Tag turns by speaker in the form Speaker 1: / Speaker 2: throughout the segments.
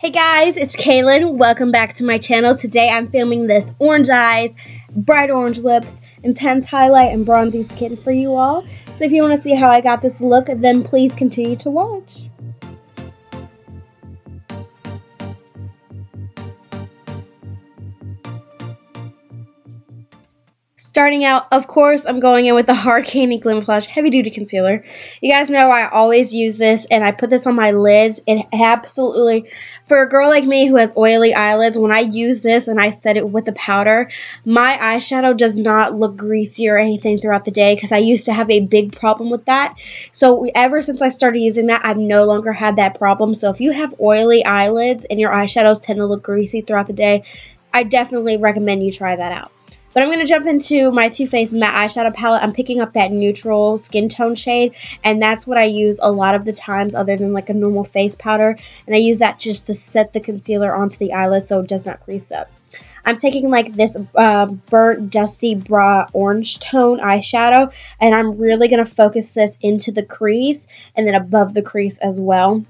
Speaker 1: Hey guys, it's Kalin. Welcome back to my channel. Today I'm filming this orange eyes, bright orange lips, intense highlight, and bronzy skin for you all. So if you want to see how I got this look, then please continue to watch. Starting out, of course, I'm going in with the Hard Candy Flash Heavy Duty Concealer. You guys know I always use this, and I put this on my lids. It absolutely, for a girl like me who has oily eyelids, when I use this and I set it with the powder, my eyeshadow does not look greasy or anything throughout the day because I used to have a big problem with that. So ever since I started using that, I've no longer had that problem. So if you have oily eyelids and your eyeshadows tend to look greasy throughout the day, I definitely recommend you try that out. But I'm going to jump into my Too Faced matte eyeshadow palette. I'm picking up that neutral skin tone shade, and that's what I use a lot of the times other than like a normal face powder. And I use that just to set the concealer onto the eyelid so it does not crease up. I'm taking like this uh, burnt dusty bra orange tone eyeshadow, and I'm really going to focus this into the crease and then above the crease as well.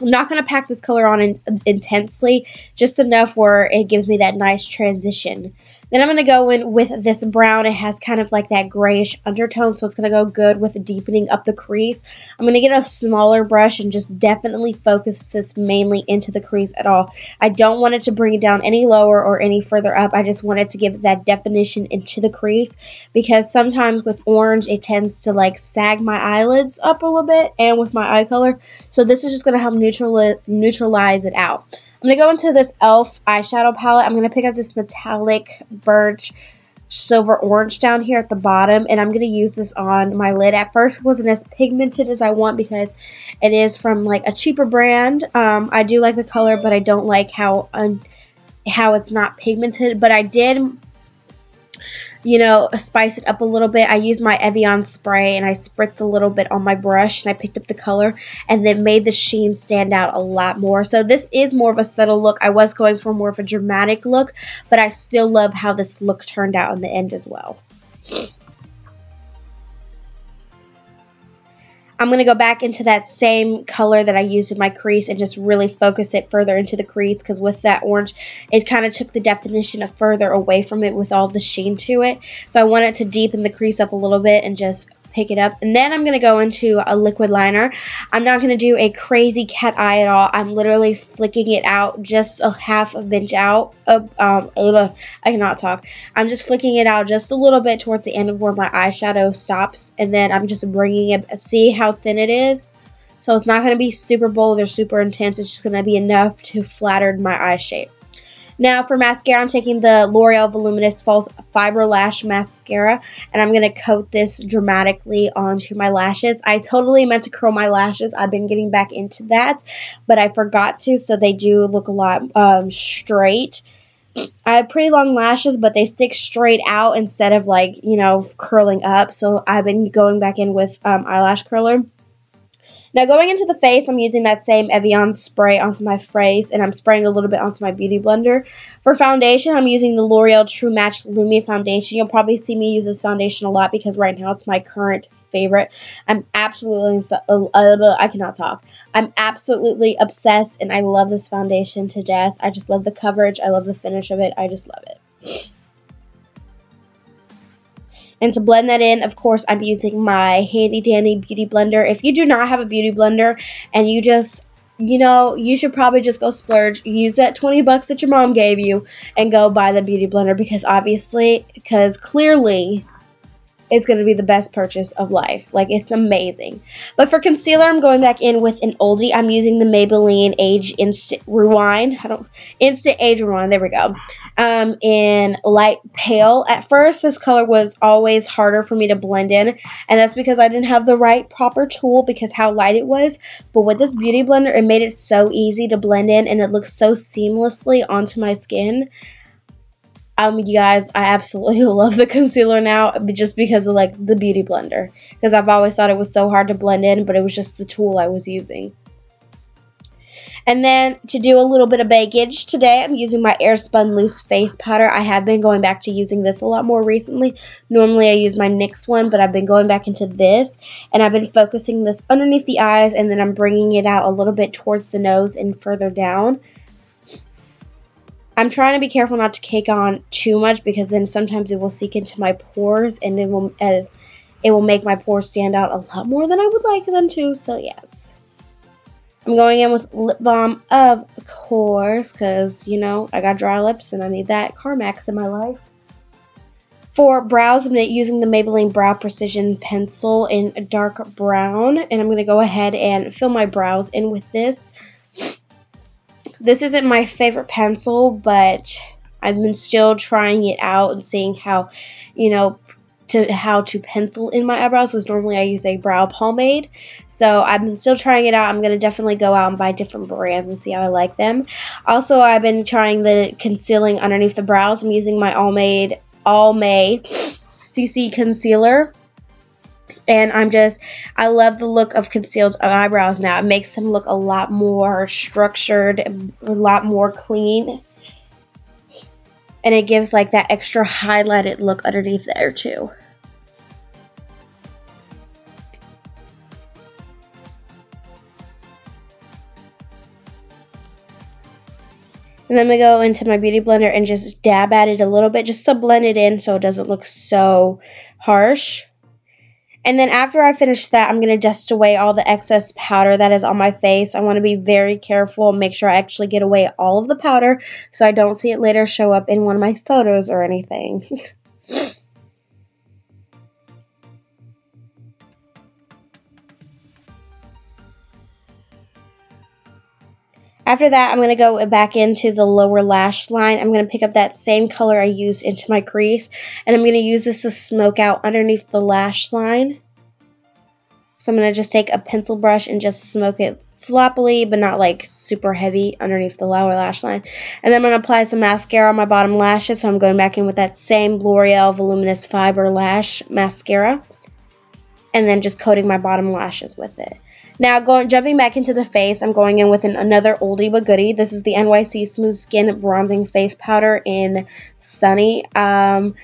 Speaker 1: I'm not going to pack this color on in, intensely, just enough where it gives me that nice transition. Then I'm going to go in with this brown. It has kind of like that grayish undertone, so it's going to go good with deepening up the crease. I'm going to get a smaller brush and just definitely focus this mainly into the crease at all. I don't want it to bring it down any lower or any further up. I just want it to give that definition into the crease because sometimes with orange, it tends to like sag my eyelids up a little bit and with my eye color. So this is just going to help neutral neutralize it out. I'm going to go into this e.l.f. eyeshadow palette. I'm going to pick up this metallic birch silver orange down here at the bottom and I'm going to use this on my lid. At first it wasn't as pigmented as I want because it is from like a cheaper brand. Um, I do like the color but I don't like how how it's not pigmented but I did you know, spice it up a little bit. I used my Evian spray and I spritz a little bit on my brush and I picked up the color and then made the sheen stand out a lot more. So this is more of a subtle look. I was going for more of a dramatic look, but I still love how this look turned out in the end as well. I'm going to go back into that same color that I used in my crease and just really focus it further into the crease because with that orange, it kind of took the definition of further away from it with all the sheen to it. So I want it to deepen the crease up a little bit and just pick it up. And then I'm going to go into a liquid liner. I'm not going to do a crazy cat eye at all. I'm literally flicking it out just a half a inch out. Of, um, ugh, I cannot talk. I'm just flicking it out just a little bit towards the end of where my eyeshadow stops. And then I'm just bringing it, see how thin it is? So it's not going to be super bold or super intense. It's just going to be enough to flatter my eye shape. Now for mascara, I'm taking the L'Oreal Voluminous False Fiber Lash Mascara, and I'm going to coat this dramatically onto my lashes. I totally meant to curl my lashes. I've been getting back into that, but I forgot to, so they do look a lot um, straight. I have pretty long lashes, but they stick straight out instead of like, you know, curling up. So I've been going back in with um, eyelash curler. Now going into the face, I'm using that same Evian spray onto my face, and I'm spraying a little bit onto my Beauty Blender. For foundation, I'm using the L'Oreal True Match Lumi Foundation. You'll probably see me use this foundation a lot because right now it's my current favorite. I'm absolutely, uh, uh, I cannot talk. I'm absolutely obsessed, and I love this foundation to death. I just love the coverage. I love the finish of it. I just love it. And to blend that in, of course, I'm using my handy dandy beauty blender. If you do not have a beauty blender and you just you know, you should probably just go splurge, use that 20 bucks that your mom gave you, and go buy the beauty blender because obviously, because clearly, it's going to be the best purchase of life. Like, it's amazing. But for concealer, I'm going back in with an oldie. I'm using the Maybelline Age Instant Rewind. I don't, Instant Age Rewind. There we go. Um, in light pale. At first, this color was always harder for me to blend in. And that's because I didn't have the right proper tool because how light it was. But with this Beauty Blender, it made it so easy to blend in. And it looks so seamlessly onto my skin um, you guys, I absolutely love the concealer now just because of like the beauty blender. Because I've always thought it was so hard to blend in, but it was just the tool I was using. And then to do a little bit of bakage today, I'm using my Airspun Loose Face Powder. I have been going back to using this a lot more recently. Normally I use my NYX one, but I've been going back into this. And I've been focusing this underneath the eyes, and then I'm bringing it out a little bit towards the nose and further down. I'm trying to be careful not to cake on too much because then sometimes it will seep into my pores and it will uh, it will make my pores stand out a lot more than I would like them to. So yes. I'm going in with lip balm, of course, because, you know, I got dry lips and I need that Carmex in my life. For brows, I'm using the Maybelline Brow Precision Pencil in dark brown. And I'm going to go ahead and fill my brows in with this. This isn't my favorite pencil, but I've been still trying it out and seeing how, you know, to how to pencil in my eyebrows because normally I use a brow pomade. So I've been still trying it out. I'm going to definitely go out and buy different brands and see how I like them. Also, I've been trying the concealing underneath the brows. I'm using my All Made Almay CC Concealer. And I'm just, I love the look of concealed eyebrows now. It makes them look a lot more structured, a lot more clean and it gives like that extra highlighted look underneath there too. And then to go into my Beauty Blender and just dab at it a little bit just to blend it in so it doesn't look so harsh. And then after I finish that, I'm going to dust away all the excess powder that is on my face. I want to be very careful and make sure I actually get away all of the powder so I don't see it later show up in one of my photos or anything. After that, I'm going to go back into the lower lash line. I'm going to pick up that same color I used into my crease, and I'm going to use this to smoke out underneath the lash line. So I'm going to just take a pencil brush and just smoke it sloppily, but not like super heavy underneath the lower lash line. And then I'm going to apply some mascara on my bottom lashes. So I'm going back in with that same L'Oreal Voluminous Fiber Lash Mascara. And then just coating my bottom lashes with it. Now, going jumping back into the face, I'm going in with an, another oldie but goodie. This is the NYC Smooth Skin Bronzing Face Powder in Sunny. Um,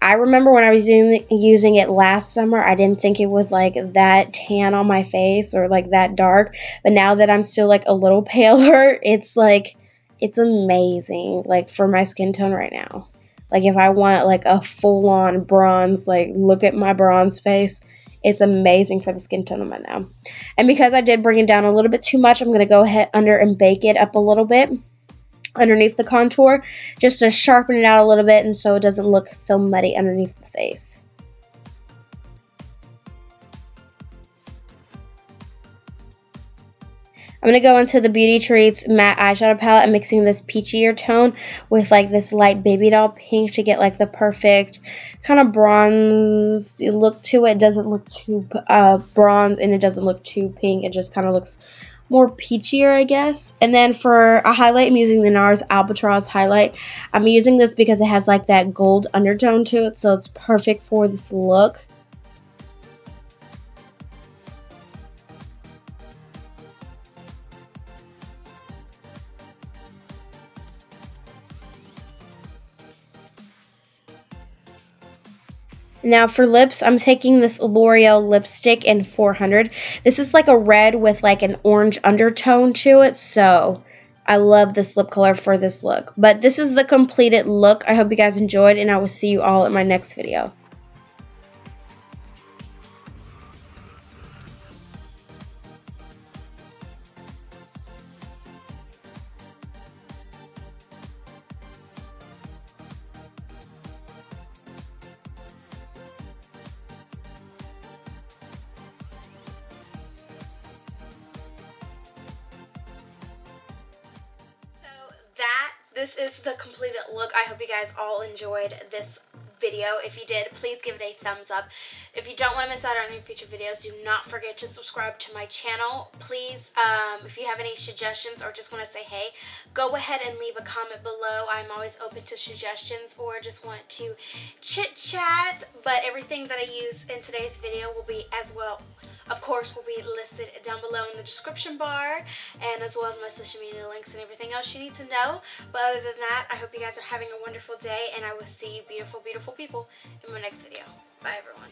Speaker 1: I remember when I was using, using it last summer, I didn't think it was like that tan on my face or like that dark. But now that I'm still like a little paler, it's like, it's amazing, like for my skin tone right now. Like if I want like a full on bronze, like look at my bronze face, it's amazing for the skin tone right now. And because I did bring it down a little bit too much, I'm going to go ahead under and bake it up a little bit underneath the contour just to sharpen it out a little bit and so it doesn't look so muddy underneath the face. I'm going to go into the Beauty Treats matte eyeshadow palette. I'm mixing this peachier tone with like this light baby doll pink to get like the perfect kind of bronze look to it. It doesn't look too uh, bronze and it doesn't look too pink. It just kind of looks more peachier, I guess. And then for a highlight, I'm using the NARS Albatross highlight. I'm using this because it has like that gold undertone to it, so it's perfect for this look. Now for lips, I'm taking this L'Oreal lipstick in 400. This is like a red with like an orange undertone to it, so I love this lip color for this look. But this is the completed look. I hope you guys enjoyed, and I will see you all in my next video. This is the completed look. I hope you guys all enjoyed this video. If you did, please give it a thumbs up. If you don't want to miss out on any future videos, do not forget to subscribe to my channel. Please, um, if you have any suggestions or just want to say hey, go ahead and leave a comment below. I'm always open to suggestions or just want to chit chat. But everything that I use in today's video will be as well of course, will be listed down below in the description bar, and as well as my social media links and everything else you need to know. But other than that, I hope you guys are having a wonderful day, and I will see you beautiful, beautiful people in my next video. Bye, everyone.